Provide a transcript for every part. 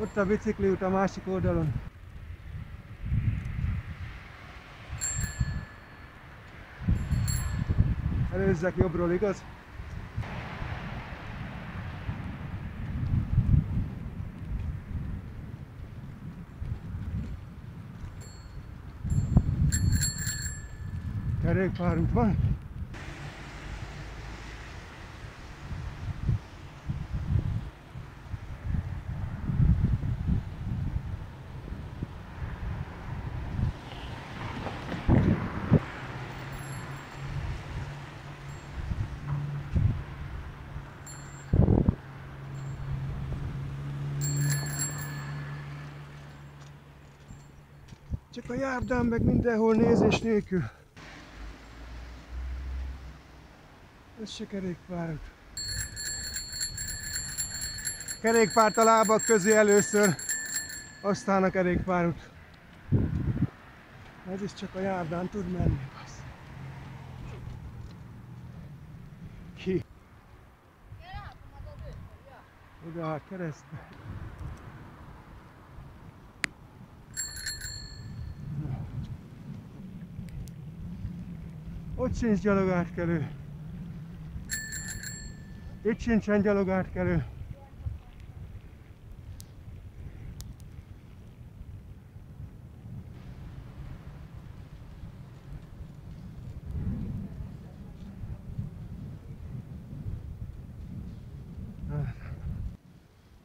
Ott a bicikliút a másik oldalon. Előzzek jobbról, igaz? Kerékpárút van. Csak a járdán meg mindenhol nézés nélkül. Ez se kerékpár. Kerékpárt a lábak közé először, aztán a kerékpárút. Ez is csak a járdán tud menni. Bassz. Ki? Oda keresztbe. Ott sincs gyalogátkelő. Itt sincsen gyalogátkelő. Hát,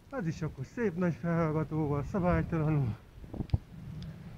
Az is akkor szép nagy felhallgatóval, szabálytalanul.